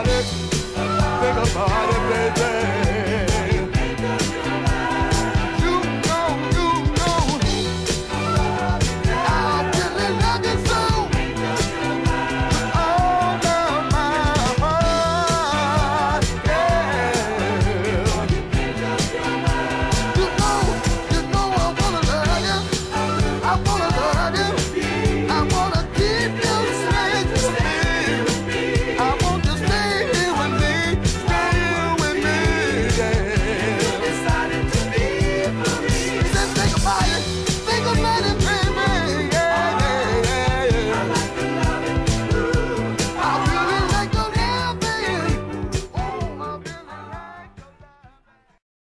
about it. Think about it, baby.